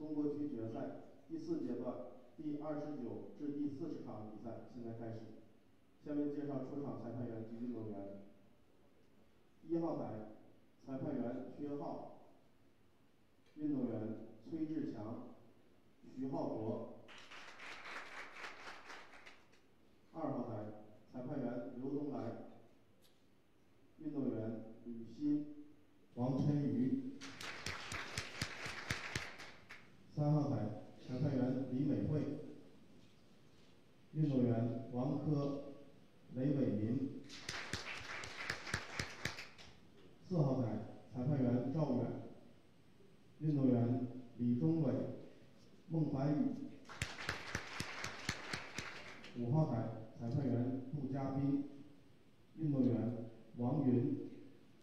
中国区决赛第四阶段第二十九至第四十场比赛现在开始。下面介绍出场裁判员及运动员。一号台裁判员薛浩，运动员崔志强、徐浩博。二号台裁判员刘东来，运动员吕鑫、王晨宇。三号台裁判员李美慧，运动员王珂、雷伟民。四号台裁判员赵远，运动员李忠伟、孟凡宇。五号台裁判员杜佳斌，运动员王云、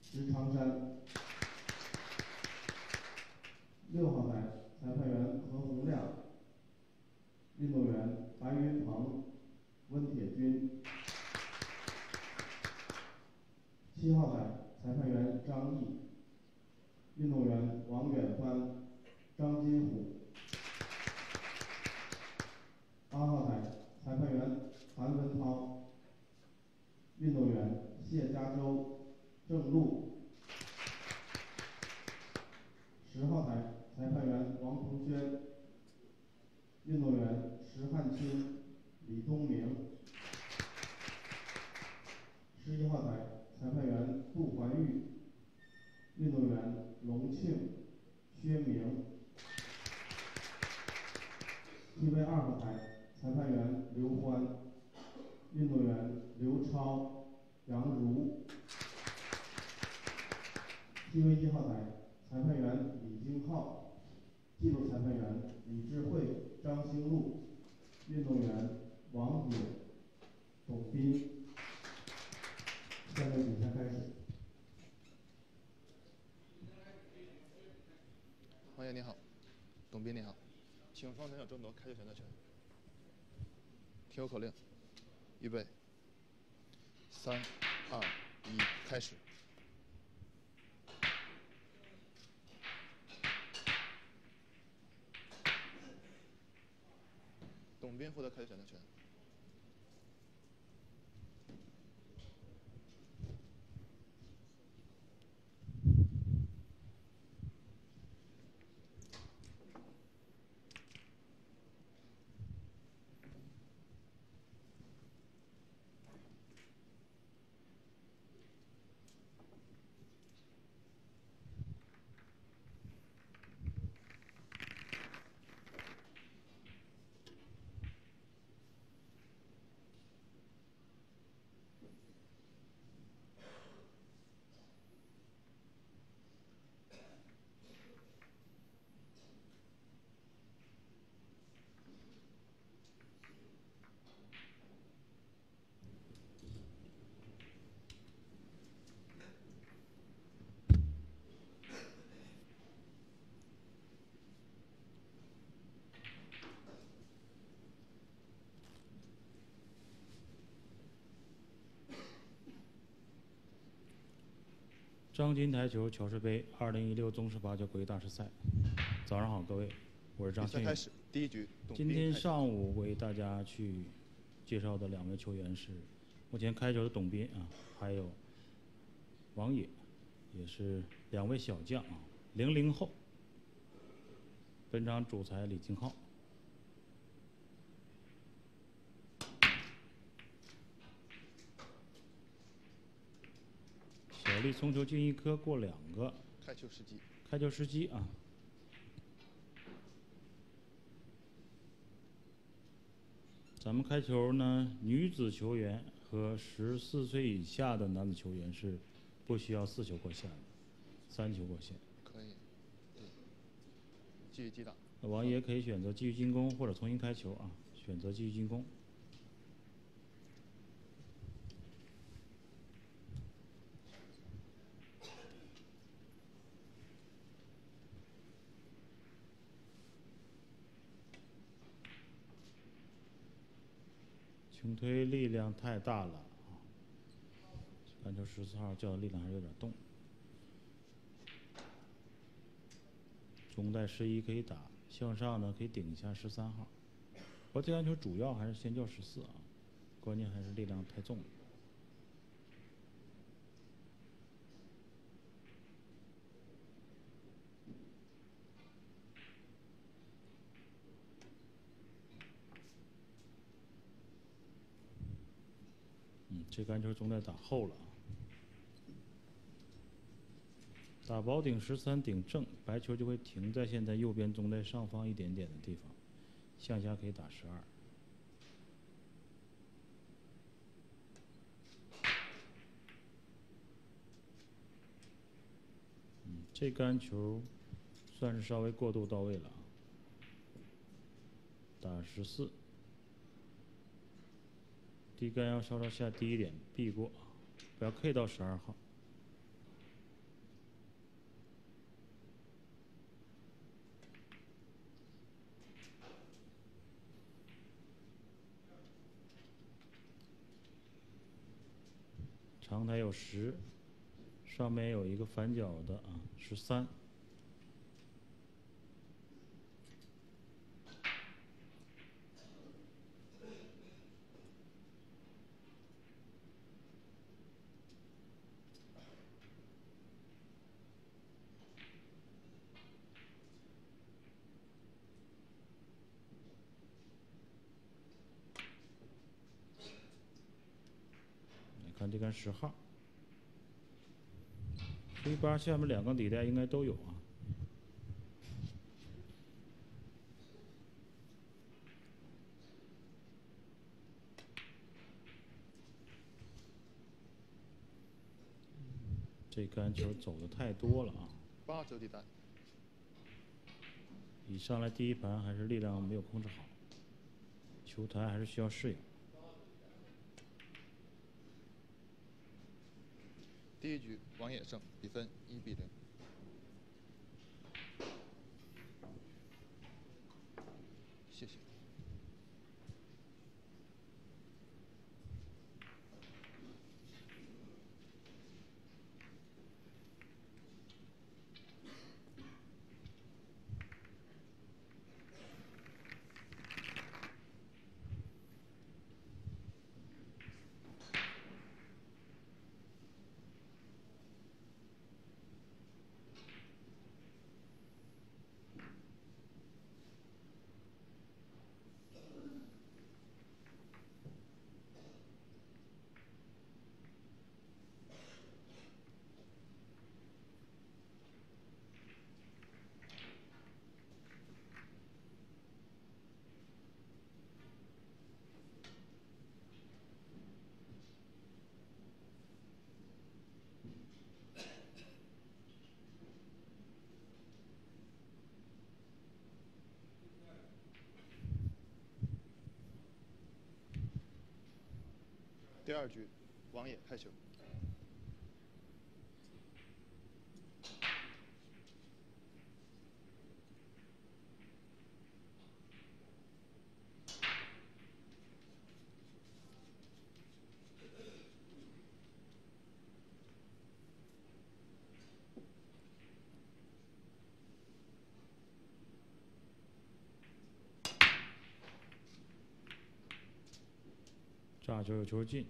石长山。六号台裁判员何洪亮，运动员白云鹏、温铁军。七号台裁判员张毅，运动员王远欢、张金虎。八号台裁判员韩文涛，运动员谢家洲、郑璐。十号台裁判员王鹏轩，运动员石汉清、李东明。十一号台裁判员杜怀玉，运动员龙庆、薛明。T V 二号台裁判员刘欢，运动员刘超、杨茹。T V 一号台裁判员李金浩，记录裁判员李智慧、张兴禄，运动员王勇、董斌。下面比赛开始。王爷你好，董斌你好，请双选手争夺开球选择权。听我口令，预备，三、二、一，开始。董彬获得开始选择权。张金台球乔氏杯二零一六中式八球国际大师赛，早上好，各位，我是张庆宇。比赛开始，第一局，今天上午为大家去介绍的两位球员是目前开球的董斌啊，还有王野，也是两位小将啊，零零后。本场主裁李金浩。小力送球进一颗过两个，开球时机，开球时机啊。咱们开球呢，女子球员和十四岁以下的男子球员是不需要四球过线的，三球过线。可以，嗯继续击打。那王爷可以选择继续进攻或者重新开球啊，选择继续进攻。顶推力量太大了啊！篮球十四号叫的力量还是有点动。中带十一可以打，向上呢可以顶一下十三号。我这篮球主要还是先叫十四啊，关键还是力量太重了。这杆球总得打厚了。打保顶十三顶正，白球就会停在现在右边中袋上方一点点的地方，向下可以打十二。这杆球算是稍微过渡到位了啊。打十四，低杆要稍稍下低一点，避过，不要 K 到十二号。长台有十，上面有一个反角的啊，十三。你看这杆十号，黑八下面两个底带应该都有啊。这杆球走的太多了啊！八九底带，一上来第一盘还是力量没有控制好，球台还是需要适应。第一局王野胜，比分一比零。谢谢。第二局，王野开球。炸球有球进，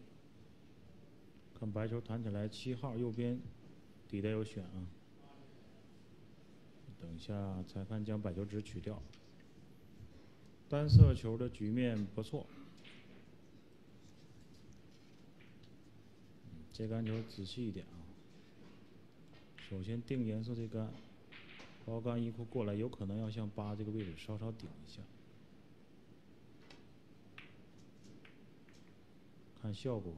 白球弹起来，七号右边底带有选啊。等一下，裁判将白球纸取掉。单色球的局面不错。这杆球仔细一点啊。首先定颜色这杆，包杆一库过来，有可能要向八这个位置稍稍顶一下。看效果，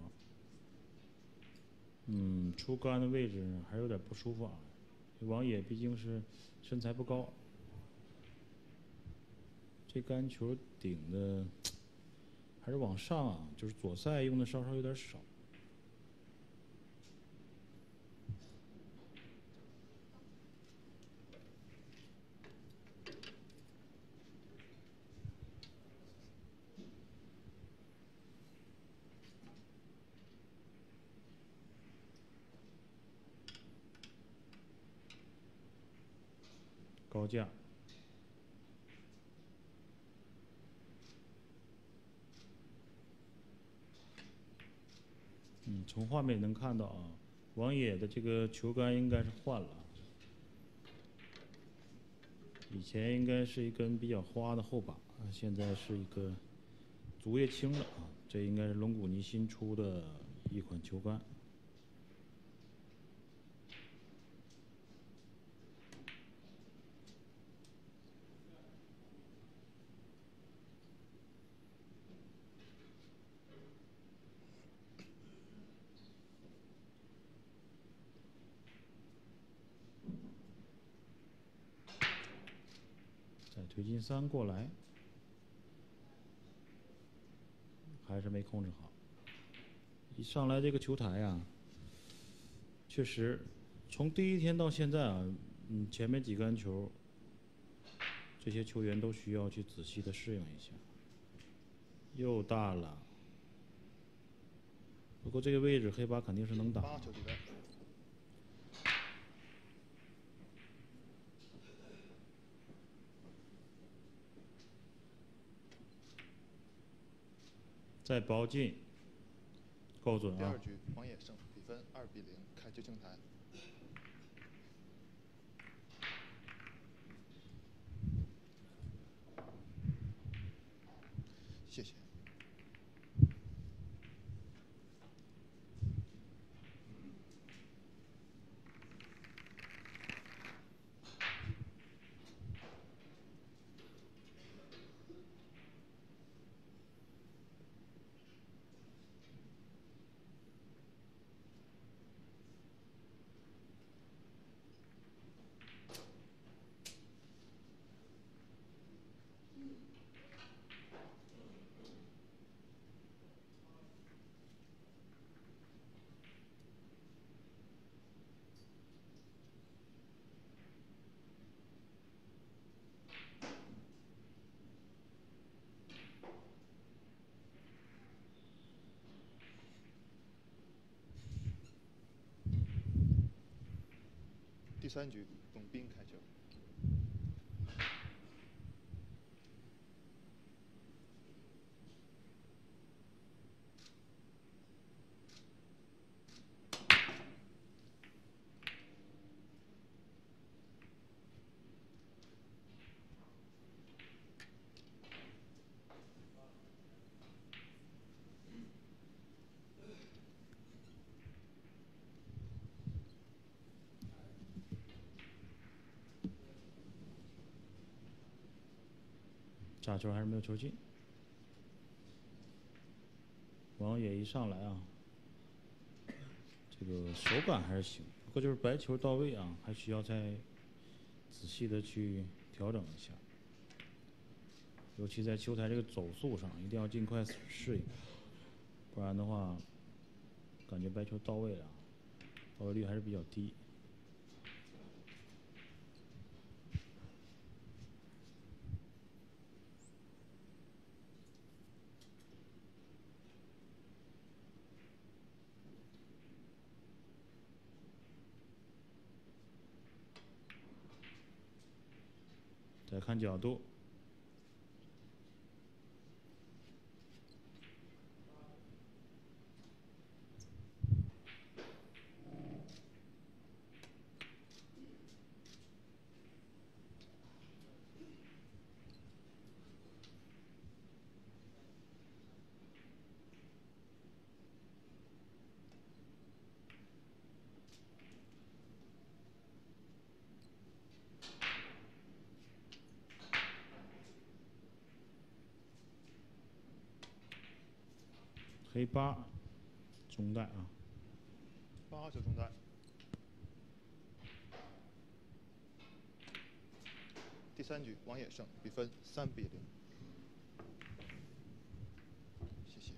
嗯，出杆的位置还是有点不舒服啊。王野毕竟是身材不高，这杆球顶的 还是往上啊，就是左塞用的稍稍有点少。这样。嗯从画面能看到啊王野的这个球杆应该是换了以前应该是一根比较花的厚把现在是一个竹叶青的啊这应该是龙骨泥新出的一款球杆。三过来，还是没控制好。一上来这个球台啊、确实从第一天到现在啊，嗯，前面几杆球，这些球员都需要去仔细的适应一下。又大了，不过这个位置黑八肯定是能打。八球地带，再包进，够准啊第二！局王野胜，比分二比零，开局清台。谢谢。第三局董斌开球。炸球还是没有球进。王野一上来啊，这个手感还是行，不过就是白球到位啊，还需要再仔细的去调整一下。尤其在球台这个走速上，一定要尽快适应，不然的话，感觉白球到位了，到位率还是比较低。再看角度，黑八中袋啊，八号球中袋。第三局王野胜，比分三比零。谢谢。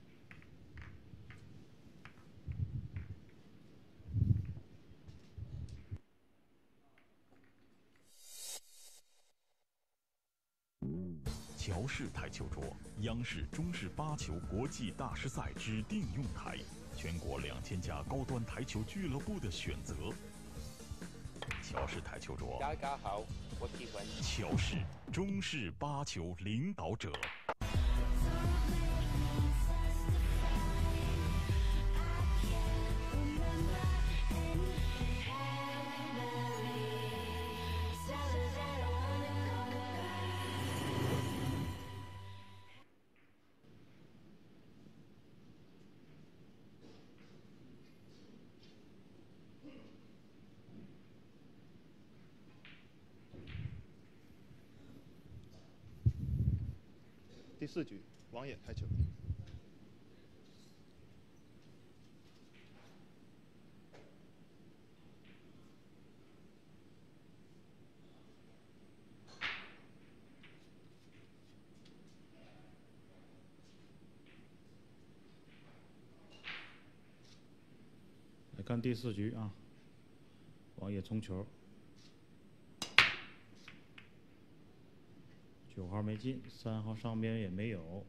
台球桌，央视中式八球国际大师赛指定用台，全国两千家高端台球俱乐部的选择。乔氏台球桌，大家好，我喜欢。乔氏中式八球领导者。四局，王野开球。来看第四局啊，王野冲球，九号没进，三号上边也没有。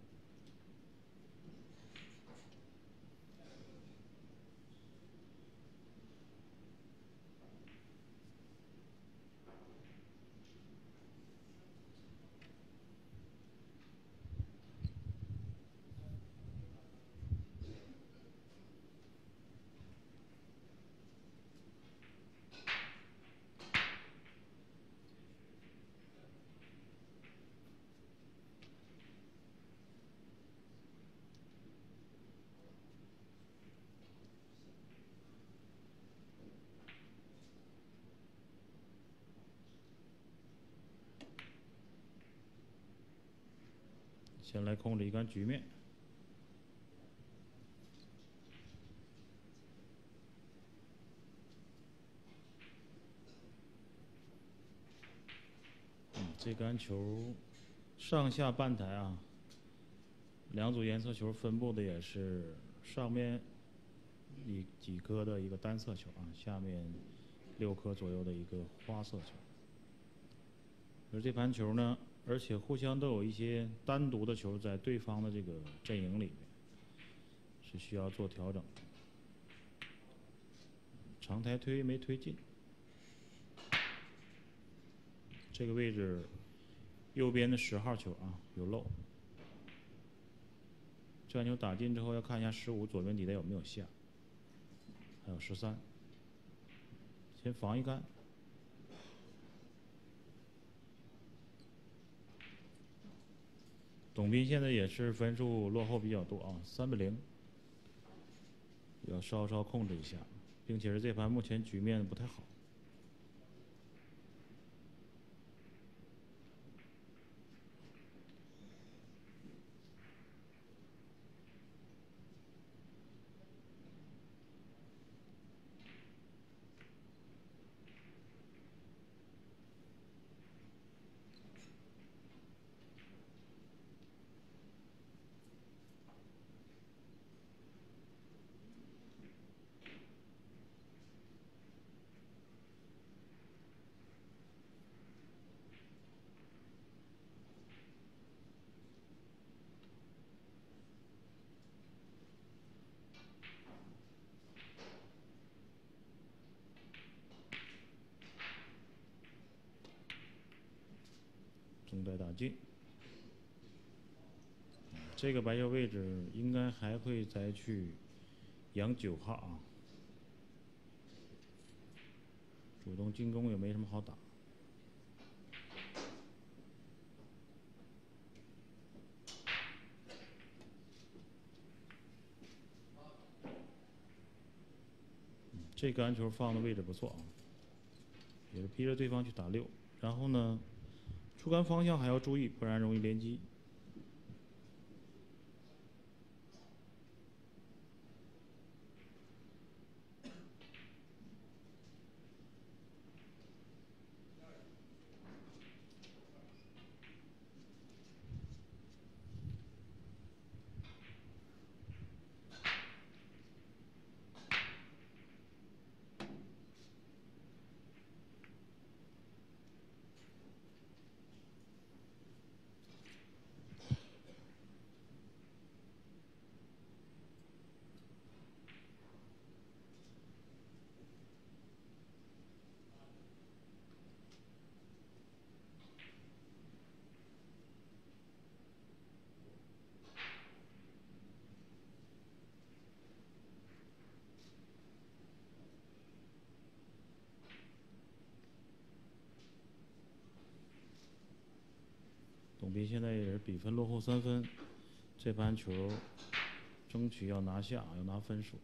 先来控制一杆局面。嗯，这杆球上下半台啊，两组颜色球分布的也是上面一几颗的一个单色球啊，下面六颗左右的一个花色球。而这盘球呢，而且互相都有一些单独的球在对方的这个阵营里面，是需要做调整的。长台推没推进，这个位置右边的十号球啊有漏，这球打进之后要看一下十五左边底袋有没有下，还有十三，先防一杆。董斌现在也是分数落后比较多啊，三比零，要稍稍控制一下，并且是这盘目前局面不太好。中带打进，这个白球位置应该还会再去养九号啊，主动进攻也没什么好打。这个安球放的位置不错啊，也是逼着对方去打六，然后呢，出杆方向还要注意，不然容易连击。董斌现在也是比分落后三分，这盘球争取要拿下，要拿分数。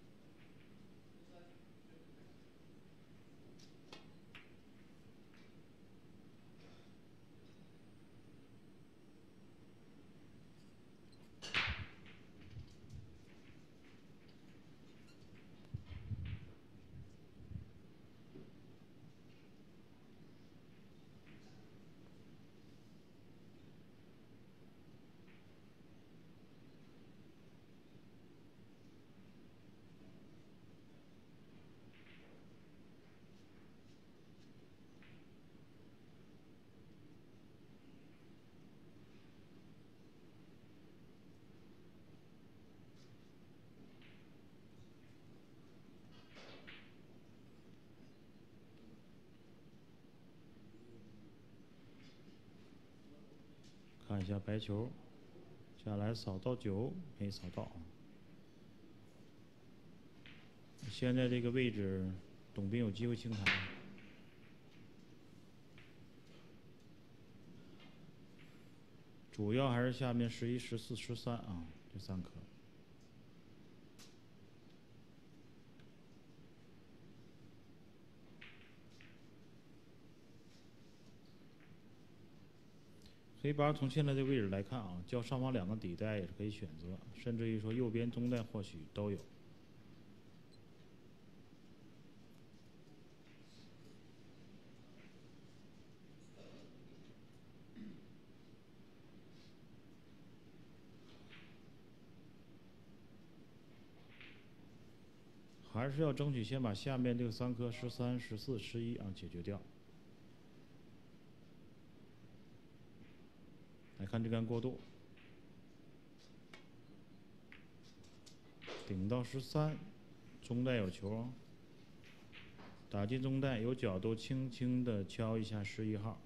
下白球，下来扫到九，没扫到啊。现在这个位置，董斌有机会清台。主要还是下面十一、十四、十三啊，这三颗。黑八从现在这个位置来看啊，较上方两个底带也是可以选择，甚至于说右边中带或许都有。还是要争取先把下面这个三颗十三、十四、十一啊解决掉。看这杆过渡，顶到十三，中带有球，打进中带有角度，轻轻的敲一下十一号，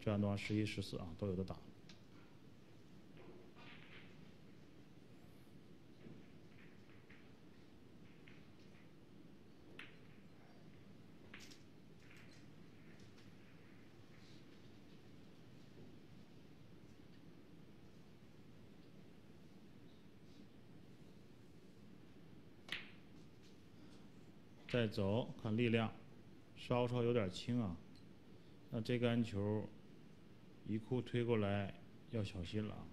这样的话十一、十四啊都有的打。再走，看力量，稍稍有点轻啊。那这杆球一库推过来要小心了啊。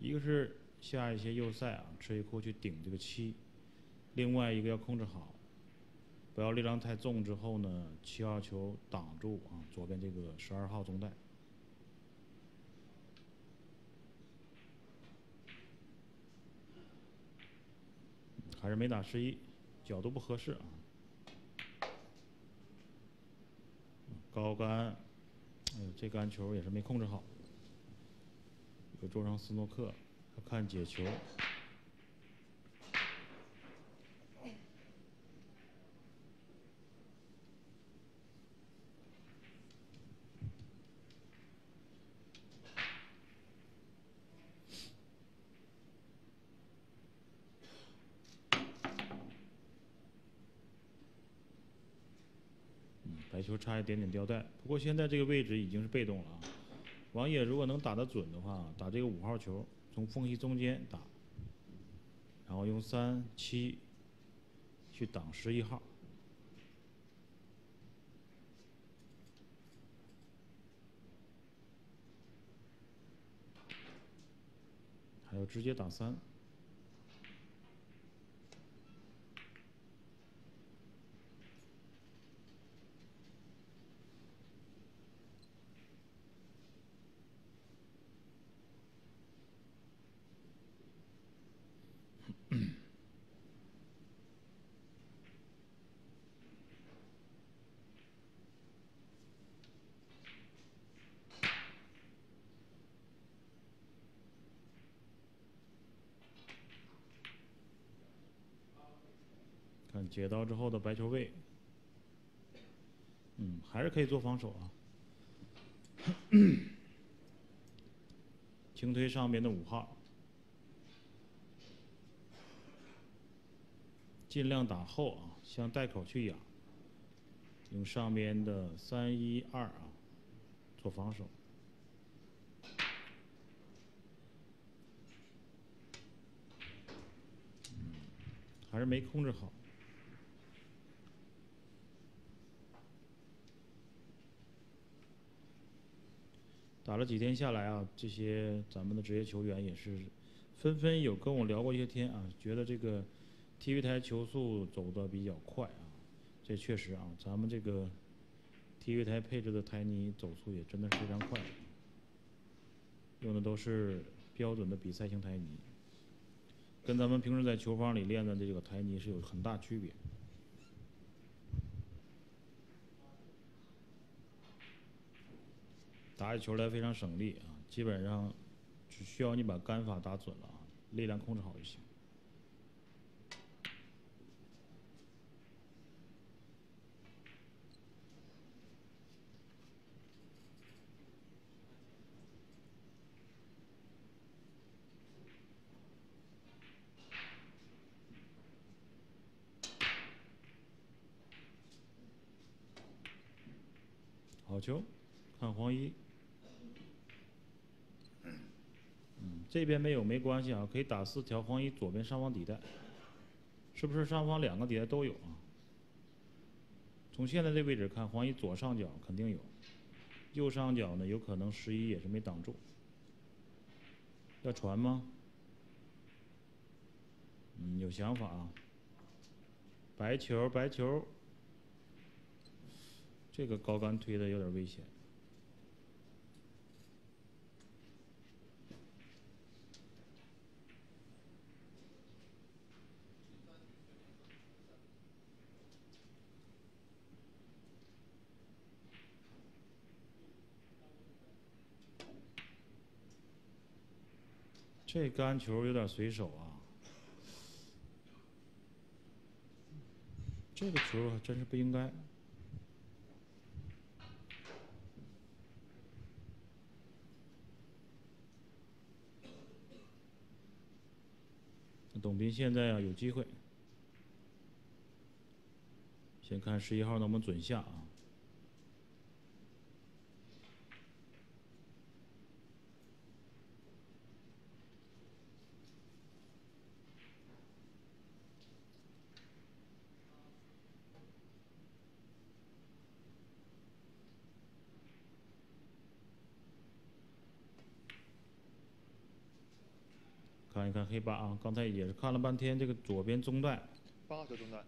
一个是下一些右塞啊，吃一库去顶这个七；另外一个要控制好，不要力量太重之后呢，七号球挡住啊左边这个十二号中带。还是没打十一，角度不合适啊。高杆，哎呦，这杆球也是没控制好，有桌上斯诺克，要看解球。白球差一点点吊带，不过现在这个位置已经是被动了啊。王野如果能打得准的话，打这个五号球，从缝隙中间打，然后用三七去挡十一号，还有直接打三。看解到之后的白球位，嗯，还是可以做防守啊。轻推上边的五号，尽量打后啊，向袋口去压，用上边的三一二啊做防守。还是没控制好。打了几天下来啊，这些咱们的职业球员也是纷纷有跟我聊过一些天啊，觉得这个 TV 台球速走的比较快啊，这确实啊，咱们这个 TV 台配置的台泥走速也真的是非常快，用的都是标准的比赛型台泥，跟咱们平时在球房里练的这个台泥是有很大区别。打起球来非常省力啊，基本上只需要你把杆法打准了啊，力量控制好就行。好球，看黄衣。这边没有没关系啊，可以打四条黄衣左边上方底带，是不是上方两个底带都有啊？从现在这位置看，黄衣左上角肯定有，右上角呢有可能十一也是没挡住。要传吗？嗯，有想法啊。白球，白球，这个高杆推的有点危险。这杆球有点随手啊，这个球还真是不应该。董斌现在啊有机会，先看十一号能不能准下啊。黑八啊，刚才也是看了半天这个左边中段，八个中段，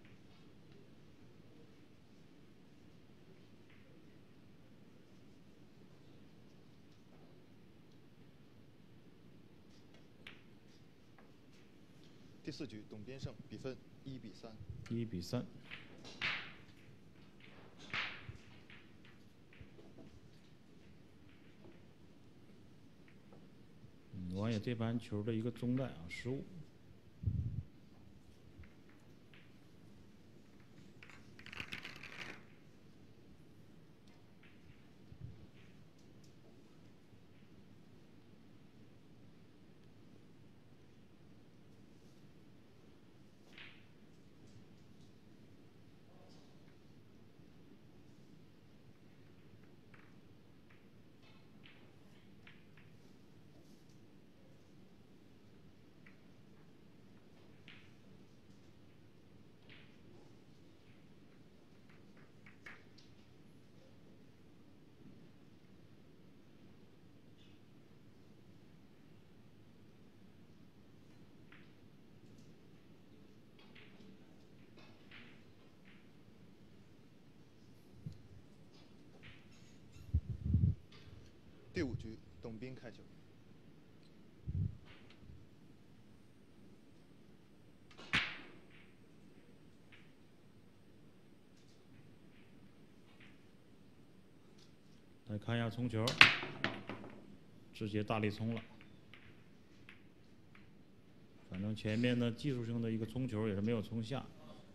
第四局董边胜，比分一比三。一比三。王野这盘球的一个中带啊失误。第五局董斌开球。下冲球，直接大力冲了。反正前面的技术性的一个冲球也是没有冲下，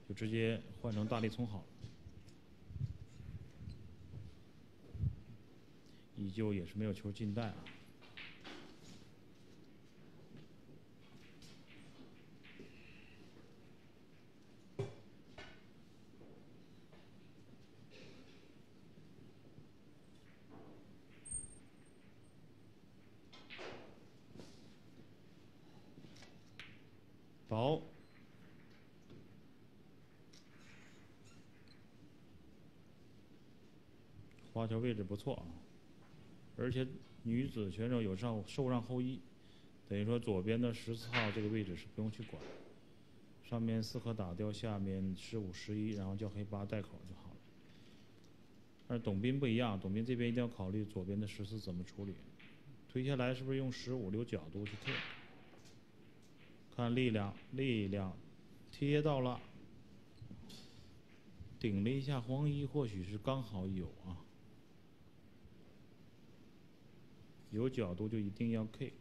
就直接换成大力冲好了。依旧也是没有球进袋啊。薄，花球位置不错啊，而且女子选手有上受让后一，等于说左边的十四号这个位置是不用去管，上面四颗打掉，下面十五、十一，然后叫黑八带口就好了。但是董斌不一样，董斌这边一定要考虑左边的十四怎么处理，推下来是不是用十五留角度去退？看力量，力量，贴到了，顶了一下黄一，或许是刚好有啊，有角度就一定要 K。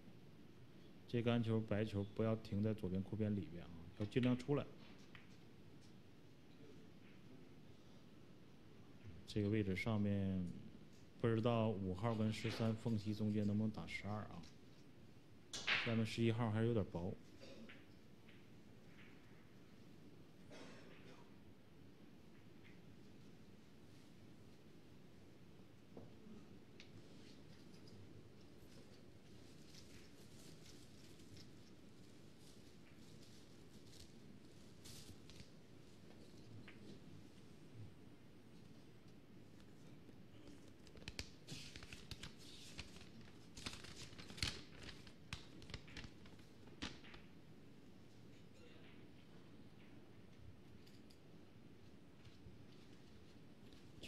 这杆球白球不要停在左边库边里边啊，要尽量出来。这个位置上面，不知道五号跟十三缝隙中间能不能打十二啊？下面十一号还是有点薄。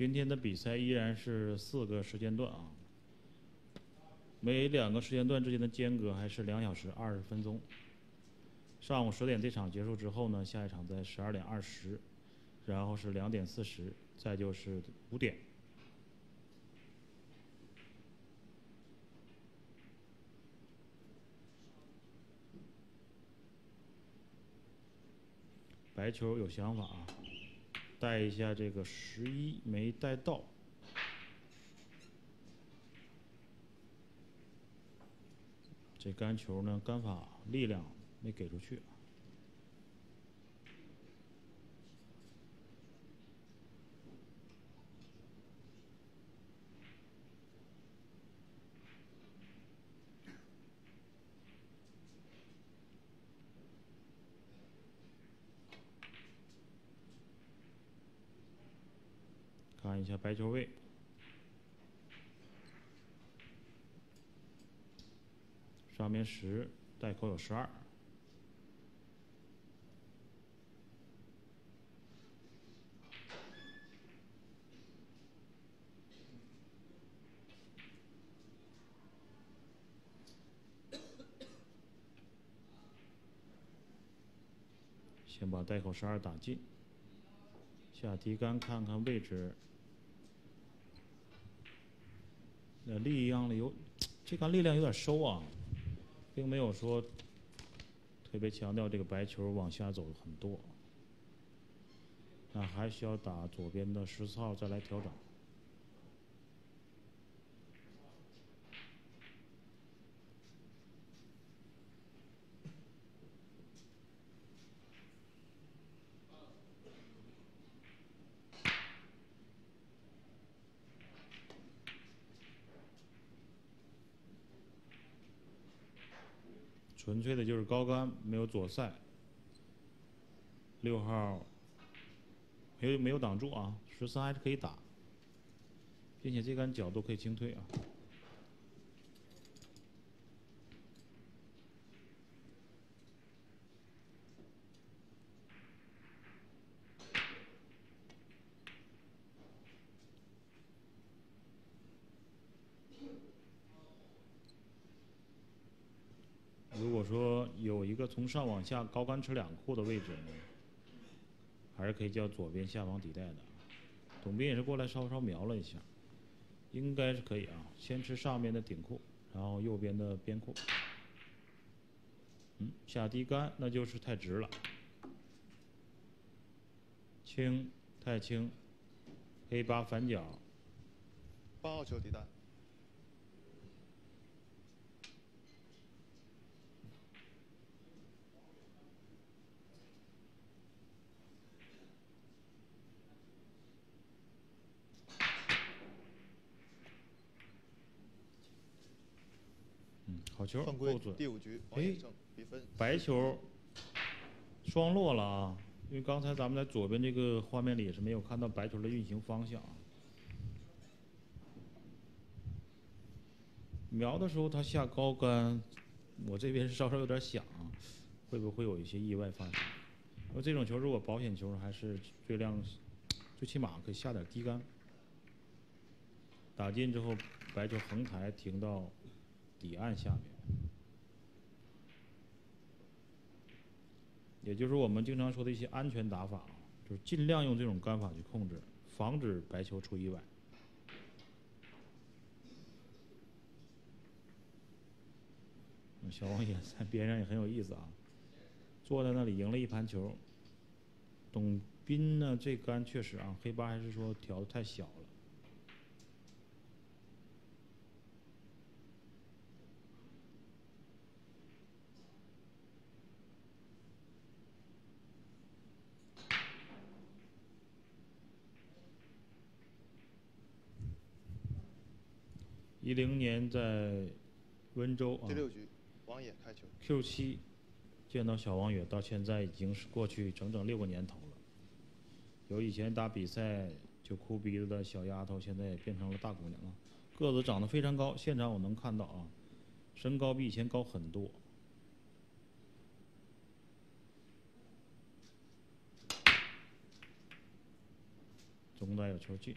今天的比赛依然是四个时间段啊，每两个时间段之间的间隔还是两小时二十分钟。上午十点这场结束之后呢，下一场在十二点二十，然后是两点四十，再就是五点。白球有想法啊，带一下这个十一没带到，这杆球呢杆法力量没给出去。看一下白球位，上面十，袋口有十二。先把袋口十二打进，下提杆看看位置。那力量的有，这杆力量有点收啊，并没有说特别强调这个白球往下走很多，那还需要打左边的十四号再来调整。纯粹的就是高杆没有左塞，六号没有没有挡住啊，十三还是可以打，并且这杆角度可以轻推啊。如果说有一个从上往下高杆持两库的位置呢，还是可以叫左边下方底带的。董斌也是过来稍稍瞄了一下，应该是可以啊。先吃上面的顶库，然后右边的边库。嗯，下低杆那就是太直了，轻太轻，黑八反角，八号球底带。嗯，好球，犯规够准。第五局，王哎野胜，比分白球双落了啊！因为刚才咱们在左边这个画面里是没有看到白球的运行方向啊。瞄的时候他下高杆，我这边稍稍有点响啊，会不会有一些意外发生？因为这种球如果保险球还是最亮，最起码可以下点低杆。打进之后，白球横抬停到底岸下面。也就是我们经常说的一些安全打法啊，就是尽量用这种杆法去控制，防止白球出意外。小王也在边上也很有意思啊，坐在那里赢了一盘球。董斌呢，这杆确实啊，黑八还是说调的太小了。一零年在温州啊第六局，王野开球。Q 七见到小王野，到现在已经是过去整整六个年头了。有以前打比赛就哭鼻子的小丫头，现在也变成了大姑娘了，个子长得非常高。现场我能看到啊，身高比以前高很多。中带有球进，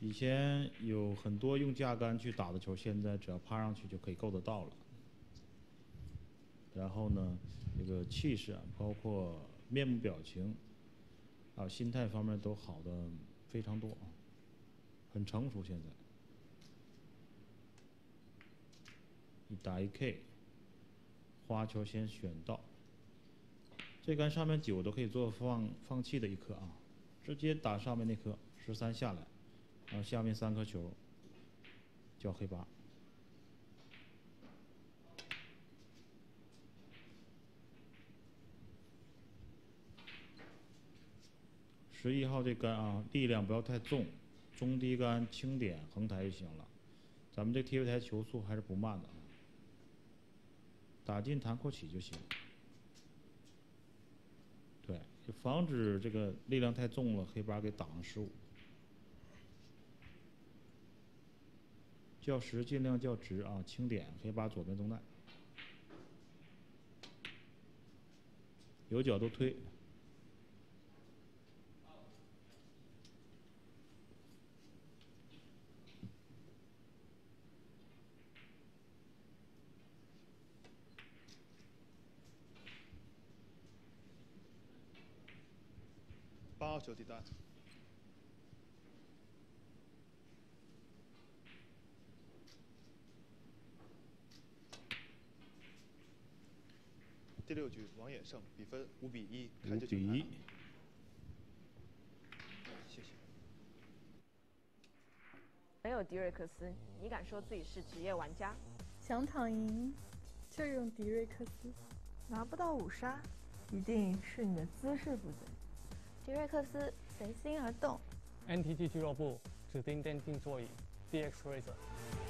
以前有很多用架杆去打的球，现在只要趴上去就可以够得到了。然后呢，这个气势啊，包括面部表情，啊，心态方面都好的非常多啊，很成熟现在。一打一 K，花球先选到，这杆上面九都可以做放放弃的一颗啊，直接打上面那颗十三下来，然后下面三颗球叫黑八。十一号这杆啊，力量不要太重，中低杆轻点横抬就行了。咱们这贴位台球速还是不慢的，打进弹扣起就行。对，就防止这个力量太重了，黑八给挡了失误。较实尽量较直啊，轻点可以把左边中带，有角度推。八号球底单。第六局王衍胜，比分五比一，开五球权比一。谢谢。没有迪瑞克斯，你敢说自己是职业玩家？想躺赢就用迪瑞克斯，拿不到五杀，一定是你的姿势不对。迪瑞克斯随心而动。NTT 俱乐部指定电竞座椅 DX Racer。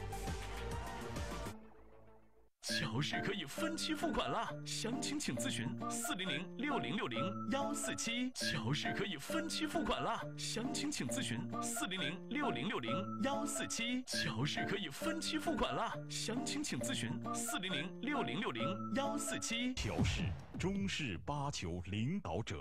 乔氏可以分期付款啦，详情请咨询四零零六零六零幺四七。乔氏可以分期付款啦，详情请咨询四零零六零六零幺四七。乔氏可以分期付款啦，详情请咨询四零零六零六零幺四七。乔氏中式八球领导者。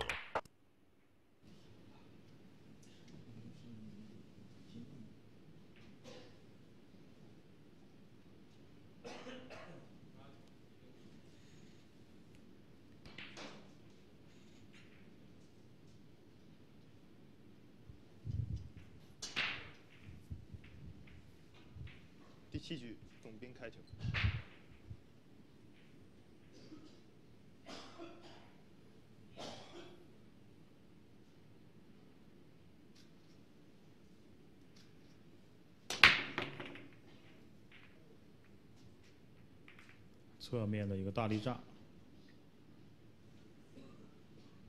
第七局董斌开球。侧面的一个大力炸，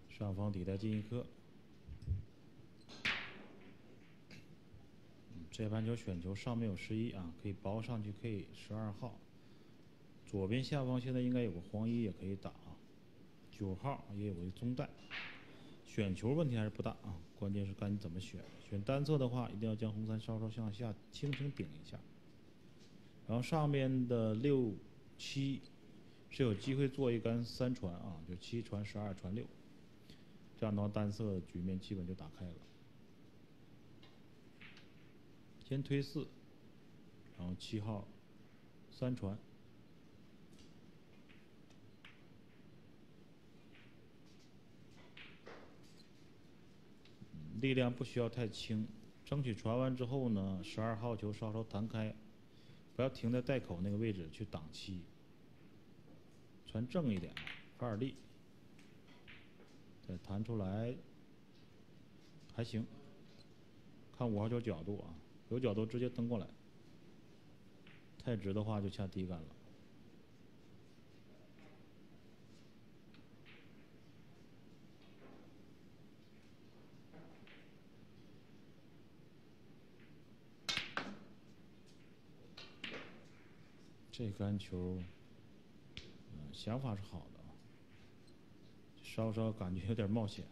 上方底带进一颗。这盘球选球上面有十一啊，可以包上去可以十二号。左边下方现在应该有个黄衣也可以打，九号也有个中带。选球问题还是不大啊，关键是看你怎么选。选单侧的话，一定要将红三稍稍向下轻轻顶一下。然后上面的六七是有机会做一杆三传啊，就七传十二传六，这样的话单色局面基本就打开了。先推四，然后七号三传，力量不需要太轻，争取传完之后呢，十二号球稍稍弹开，不要停在袋口那个位置去挡漆，传正一点，发点力，再弹出来，还行。看五号球角度啊，有角度直接蹬过来，太直的话就下低杆了。这杆球想法是好的啊，稍稍感觉有点冒险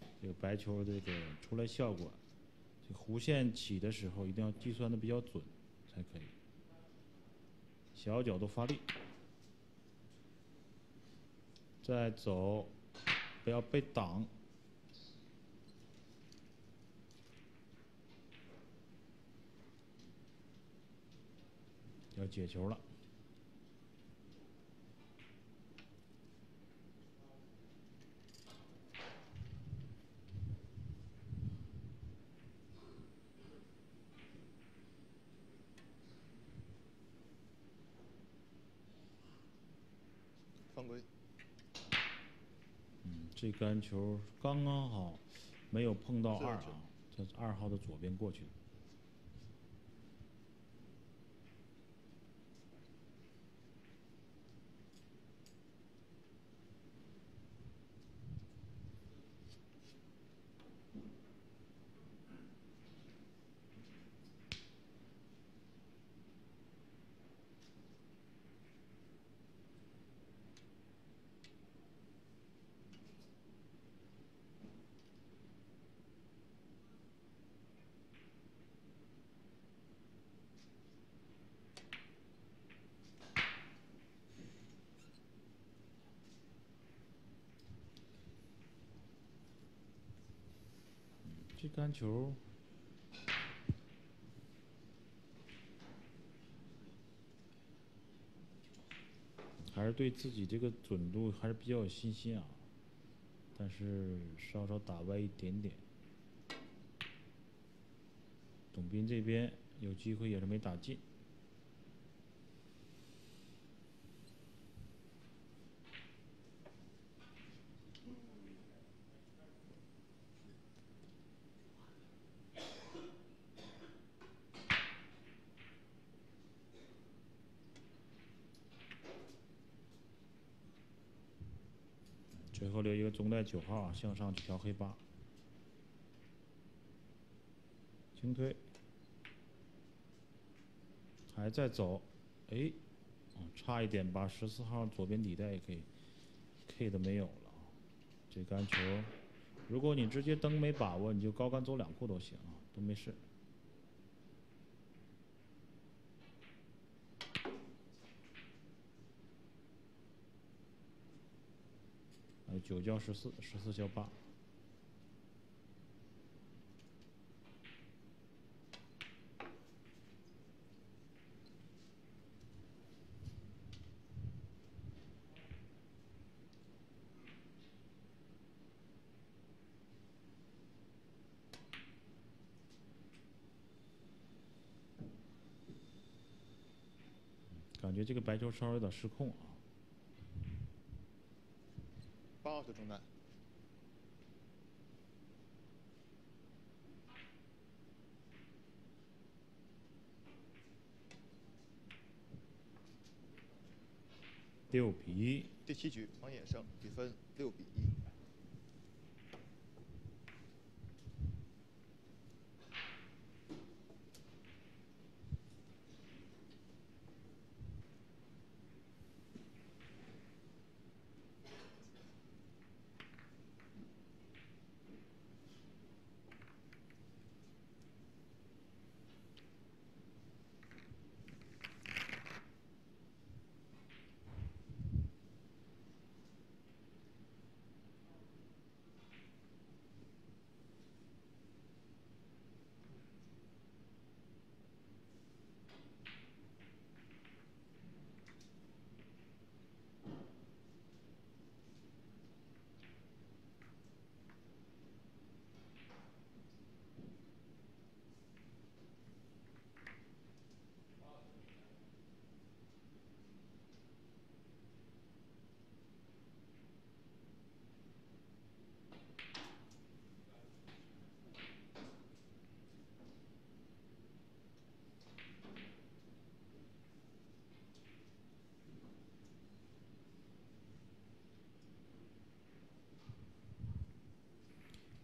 啊，这个白球这个出来效果，这弧线起的时候一定要计算的比较准才可以。小角度发力。再走，不要被挡。要解球了。杆球刚刚好，没有碰到二啊，在二号的左边过去的。这单球，还是对自己这个准度还是比较有信心啊，但是稍稍打歪一点点。董斌这边有机会也是没打进。最后留一个中带九号，向上去调黑八，轻推，还在走，哎，差一点把十四号左边底带给 K 的没有了。这杆球，如果你直接蹬没把握，你就高杆走两库都行啊，都没事。九交十四，十四交八。感觉这个白球稍微有点失控啊。八号的中单，六比一。第七局，王野胜，比分六比一。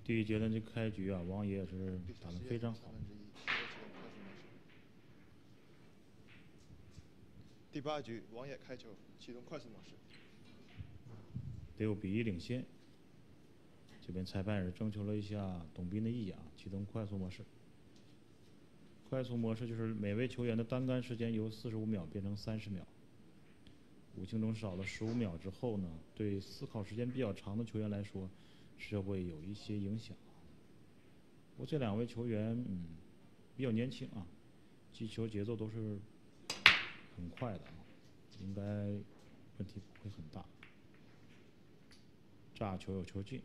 第一阶段这开局啊，王爷也是打得非常好。第八局，王野开球，启动快速模式。六比一领先。这边裁判也是征求了一下董斌的意见啊，启动快速模式。快速模式就是每位球员的单杆时间由四十五秒变成三十秒。五星中少了十五秒之后呢，对思考时间比较长的球员来说。是会有一些影响。不过这两位球员，嗯，比较年轻啊，击球节奏都是很快的啊，应该问题不会很大。炸球有球进。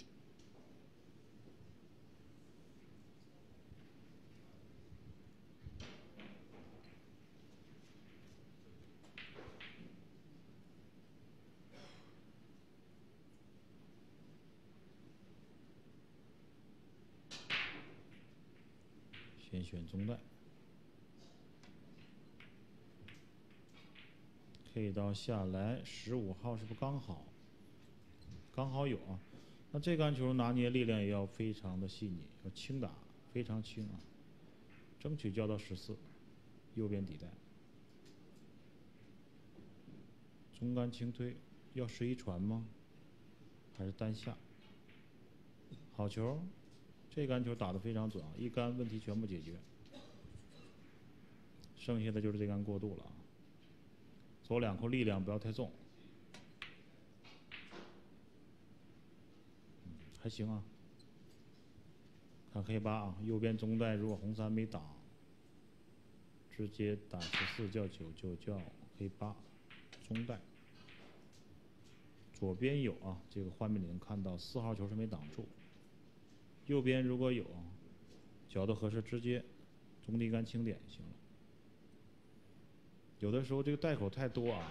先选中带，K 到下来，十五号是不是刚好？刚好有啊。那这杆球拿捏力量也要非常的细腻，要轻打，非常轻啊。争取交到十四，右边底带，中杆轻推，要十一传吗？还是单下？好球。这杆球打得非常准啊，一杆问题全部解决，剩下的就是这杆过渡了啊。左两扣力量不要太重，还行啊。看黑八啊，右边中带如果红三没挡，直接打十四叫九就叫黑八中带。左边有啊，这个画面里能看到四号球是没挡住。右边如果有角度合适，直接中低杆轻点就行了。有的时候这个带口太多啊，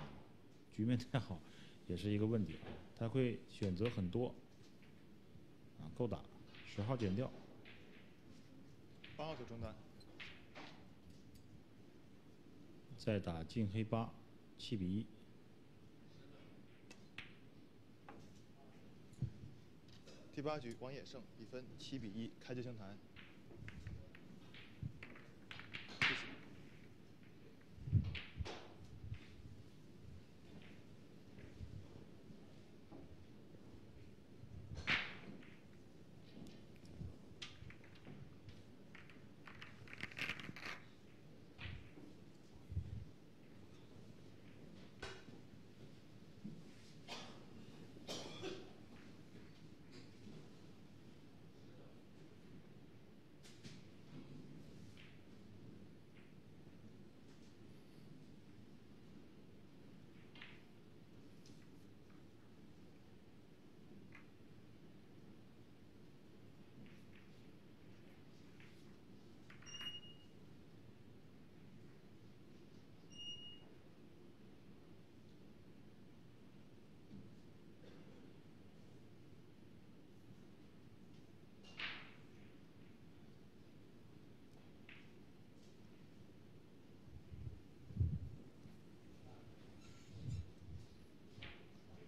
局面太好，也是一个问题。他会选择很多，啊，够打，十号减掉。八号球中单。再打进黑八，七比一。第八局，王野胜，比分七比一，开局清台。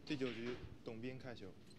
第九局，董斌开球。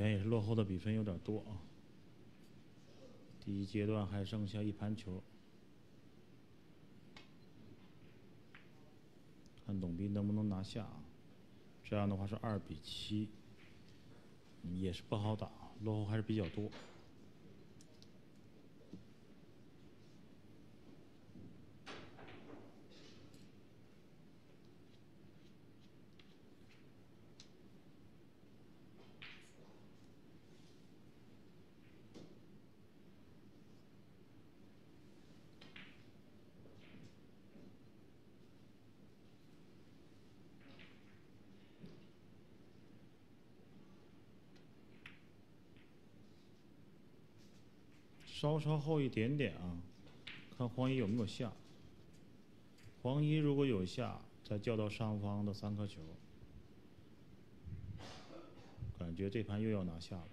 前也是落后的比分有点多啊。第一阶段还剩下一盘球，看董斌能不能拿下啊？这样的话是二比七，也是不好打，落后还是比较多。稍后一点点啊，看黄衣有没有下。黄衣如果有下，再叫到上方的三颗球，感觉这盘又要拿下了。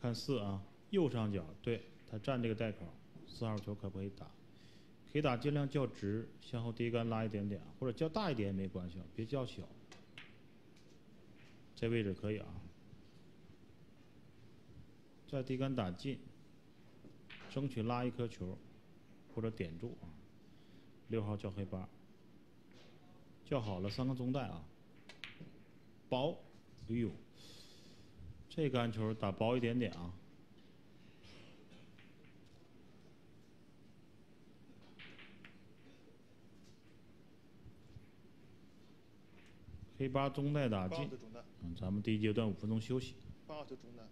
看四啊，右上角，对他站这个袋口，四号球可不可以打？可以打，尽量较直，向后低杆拉一点点，或者较大一点也没关系，别较小。这位置可以啊，在低杆打进，争取拉一颗球，或者点住啊。六号叫黑八，叫好了三个中带啊，薄，哎呦。这杆球打薄一点点啊，黑八中带打进，嗯，咱们第一阶段五分钟休息。八号球中带。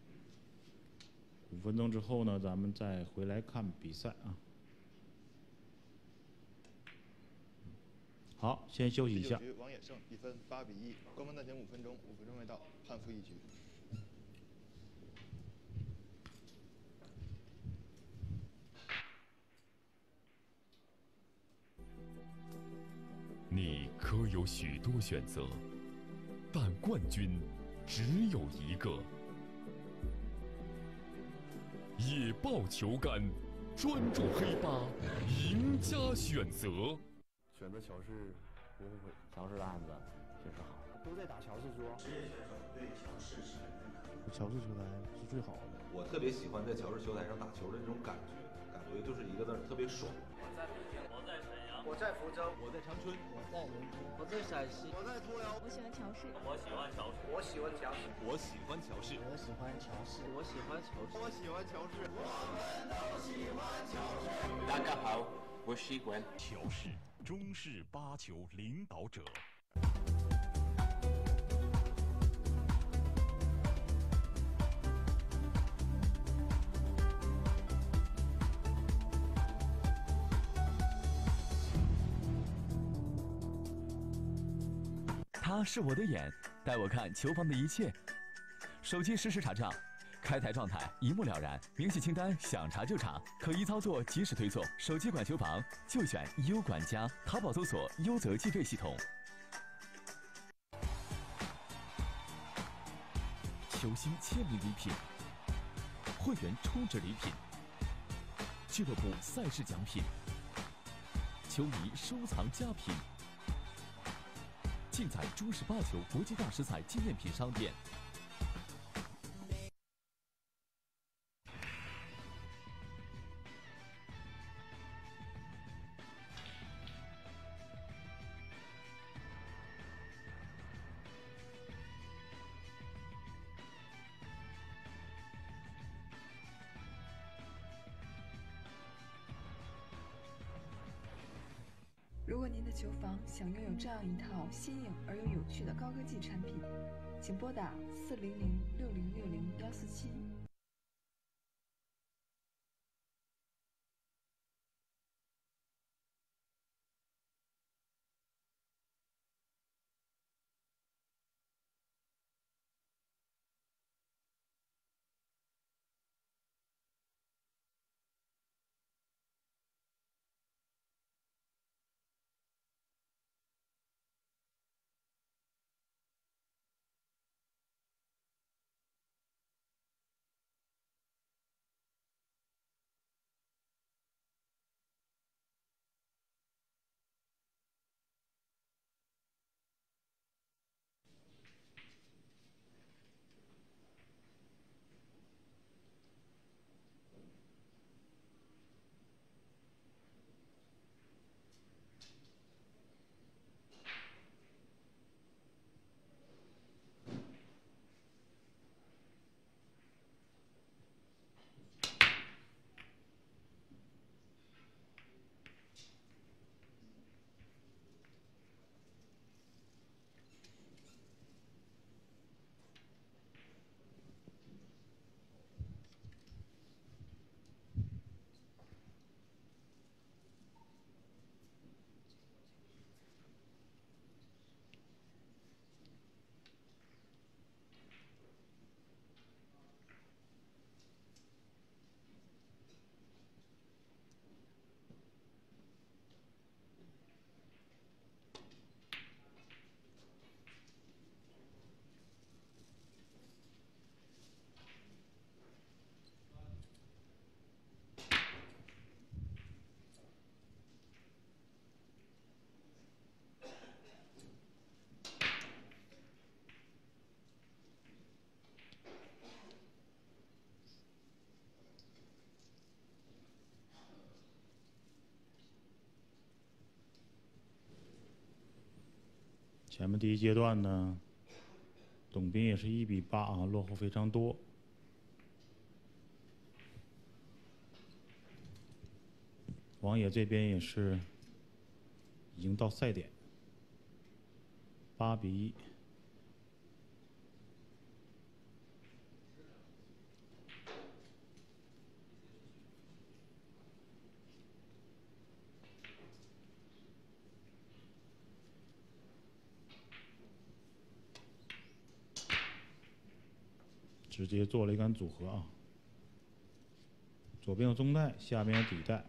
五分钟之后呢，咱们再回来看比赛啊。好，先休息一下。王野胜，比分八比一，官方暂停五分钟，五分钟未到，判负一局。你可有许多选择，但冠军只有一个。野豹球杆，专注黑八，赢家选择。选择乔氏不后悔，乔氏的案子确实好。都在打乔氏桌。职业选手对乔氏是很认可。乔氏球台是最好的。我特别喜欢在乔氏球台上打球的那种感觉，感觉就是一个字特别爽。我在北京，我在福州，我在长春，我在伦敦，我在陕西，我在托阳。我喜欢乔氏，我喜欢乔氏，我喜欢乔氏，我喜欢乔氏，我喜欢乔氏，我喜欢乔氏，我喜欢乔氏，我们都喜欢乔氏。大家好，我喜欢乔氏，中式八球领导者。他是我的眼，带我看球房的一切。手机实时查账，开台状态一目了然，明细清单想查就查，可疑操作及时推送。手机管球房就选优管家，淘宝搜索优泽计费系统。球星签名礼品，会员充值礼品，俱乐部赛事奖品，球迷收藏佳品。尽在中式八球国际大师赛纪念品商店。想拥有这样一套新颖而又有趣的高科技产品，请拨打四零零六零六零幺四七。前面第一阶段呢，董斌也是一比八啊，落后非常多。王野这边也是已经到赛点，八比一。直接做了一杆组合啊，左边有中带，下边有底带，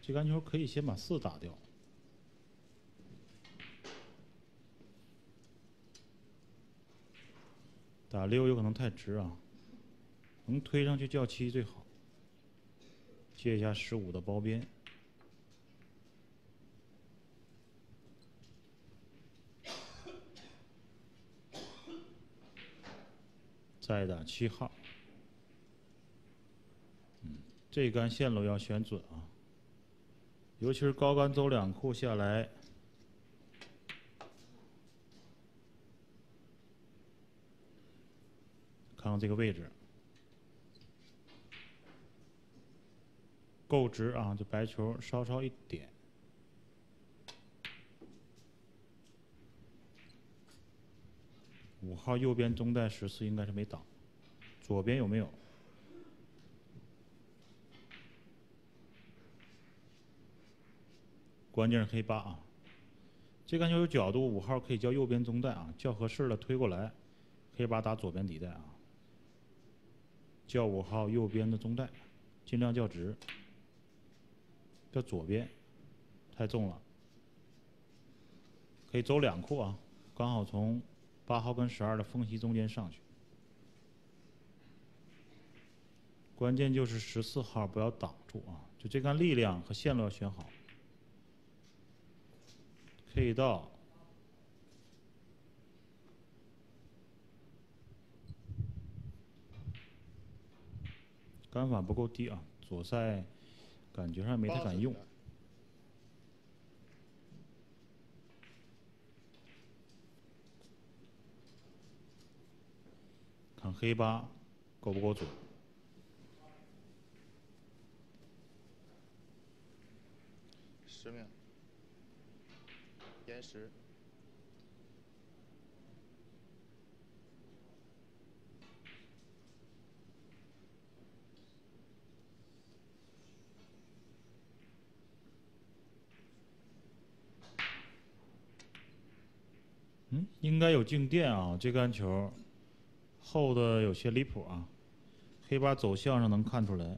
这杆球可以先把四打掉，打六有可能太直啊，能推上去叫七最好，借一下十五的包边。再打七号，嗯，这杆线路要选准啊，尤其是高杆走两库下来，看看这个位置够直啊，这白球稍稍一点。五号右边中带十四应该是没挡，左边有没有？关键是黑八啊，这杆球有角度，五号可以叫右边中带啊，叫合适了推过来，黑八打左边底带啊，叫五号右边的中带，尽量叫直，叫左边，太重了，可以走两库啊，刚好从。八号跟十二的缝隙中间上去，关键就是十四号不要挡住啊！就这杆力量和线路要选好。K 到，杆法不够低啊！左塞感觉上没太敢用。黑八够不够准？十秒，延时。嗯，应该有静电啊，这杆球。厚的有些离谱啊，黑八走向上能看出来。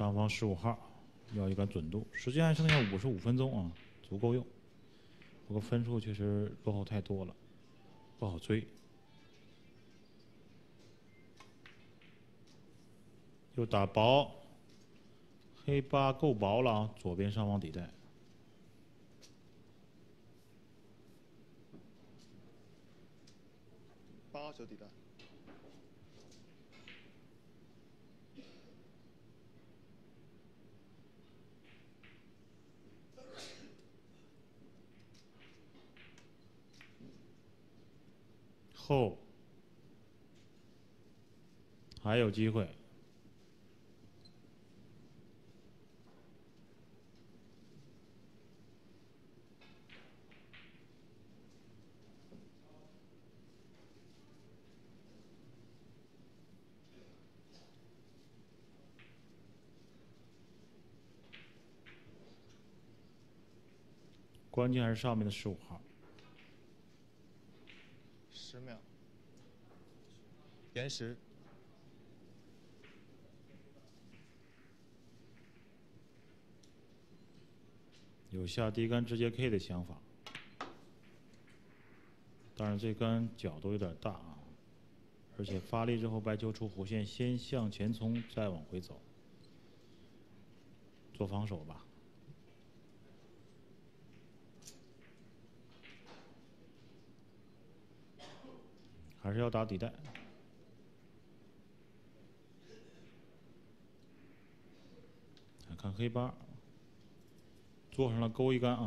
上方十五号要一个准度，时间还剩下五十五分钟啊，足够用。不过分数确实落后太多了，不好追。又打薄，黑八够薄了啊，左边上方底带。八号球底带。后还有机会，关键还是上面的十五号。十秒，延时，有下低杆直接 K 的想法。但是这杆角度有点大啊，而且发力之后白球出弧线，先向前冲，再往回走，做防守吧。还是要打底带。看黑八，做上了勾一杆啊。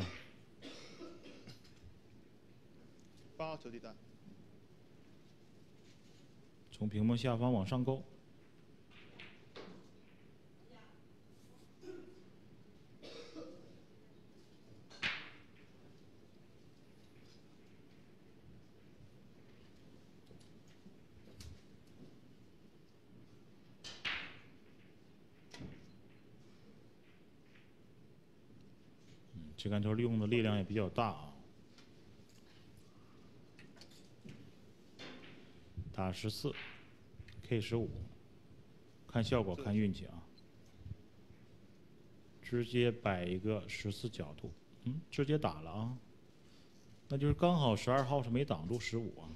八号球地带，从屏幕下方往上勾。这杆球利用的力量也比较大啊，打十四，K 十五，看效果看运气啊，直接摆一个十四角度，嗯，直接打了啊，那就是刚好十二号是没挡住十五啊，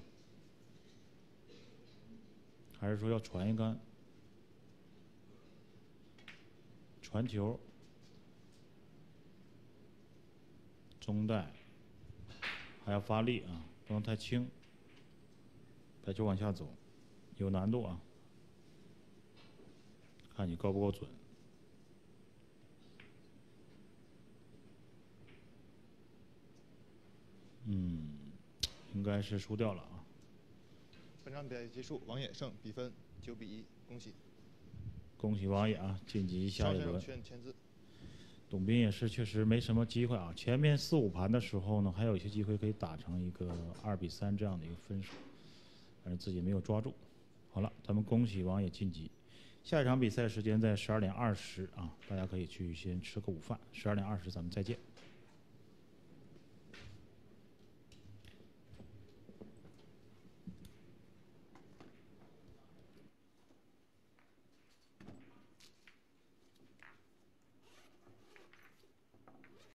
还是说要传一杆，传球。中带，还要发力啊，不能太轻。白球往下走，有难度啊，看你够不够准。嗯，应该是输掉了啊。本场比赛结束，王野胜，比分九比一，恭喜。恭喜王野啊，晋级下一轮。董斌也是确实没什么机会啊，前面四五盘的时候呢，还有一些机会可以打成一个二比三这样的一个分数，但是自己没有抓住。好了，咱们恭喜王野晋级。下一场比赛时间在十二点二十啊，大家可以去先吃个午饭，十二点二十咱们再见。